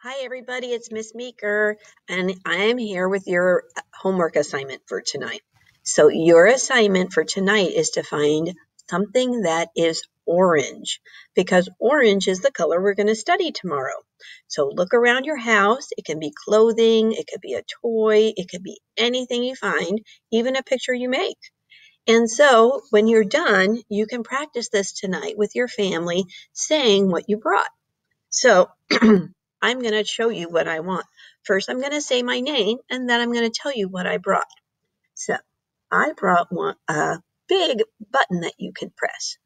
Hi, everybody. It's Miss Meeker, and I am here with your homework assignment for tonight. So, your assignment for tonight is to find something that is orange because orange is the color we're going to study tomorrow. So, look around your house. It can be clothing, it could be a toy, it could be anything you find, even a picture you make. And so, when you're done, you can practice this tonight with your family saying what you brought. So, I'm going to show you what I want. First, I'm going to say my name, and then I'm going to tell you what I brought. So, I brought one, a big button that you can press.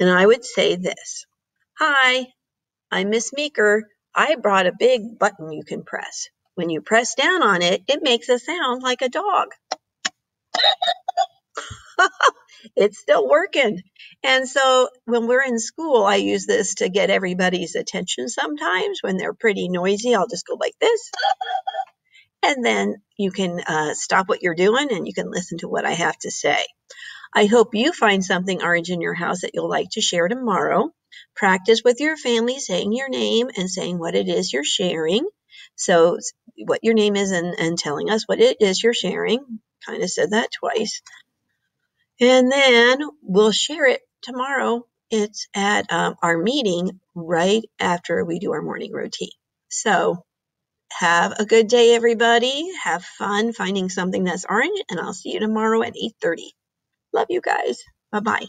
And I would say this Hi, I'm Miss Meeker. I brought a big button you can press. When you press down on it, it makes a sound like a dog. it's still working. And so when we're in school, I use this to get everybody's attention sometimes when they're pretty noisy. I'll just go like this. And then you can uh, stop what you're doing and you can listen to what I have to say. I hope you find something orange in your house that you'll like to share tomorrow. Practice with your family saying your name and saying what it is you're sharing. So, what your name is and, and telling us what it is you're sharing. Kind of said that twice. And then we'll share it tomorrow. It's at um, our meeting right after we do our morning routine. So have a good day, everybody. Have fun finding something that's orange, and I'll see you tomorrow at 8:30. Love you guys. Bye bye.